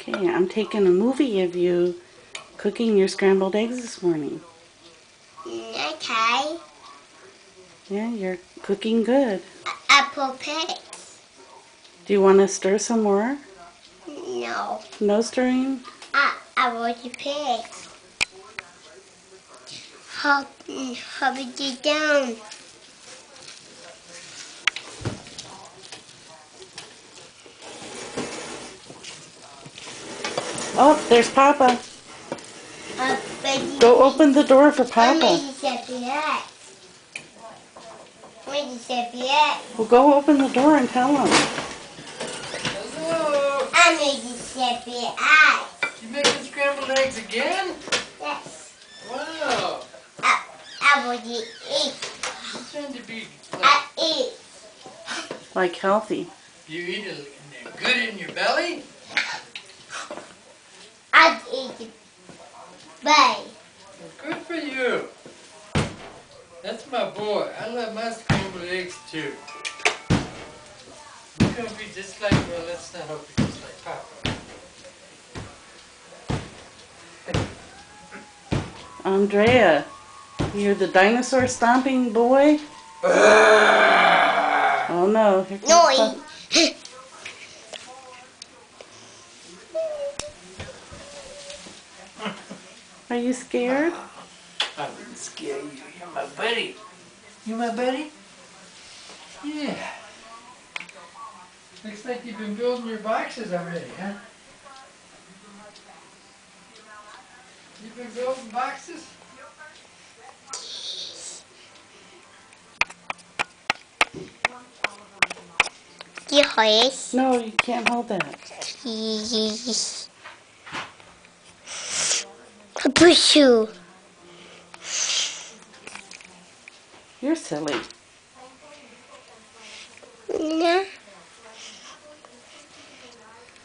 Okay, I'm taking a movie of you cooking your scrambled eggs this morning. Mm, okay. Yeah, you're cooking good. Apple pigs. Do you want to stir some more? No. No stirring? I, I want the pigs. Hop, hop it down. Oh, there's Papa. Uh, Go open the door for I Papa. made the serviette. I made the serviette. Well, go open the door and tell him. Hello. I made the serviette. You making scrambled eggs again? Yes. Wow. I, I want to eat. You trying to be like, I eat. Like healthy. you eat it and they're good in your belly? I eat it. Bye. Well, good for you. That's my boy. I love my scrambled eggs too. You're gonna be just like, well, let's not hope you're just like Papa. Andrea, you're the dinosaur stomping boy? Oh no. Here comes No, Papa. eat. Are you scared? I wouldn't scare you. You're my buddy. You my buddy? Yeah. Looks like you've been building your boxes already, huh? You've been building boxes? Die Häus. No, you can't hold that. Pushu. you. You're silly. Na.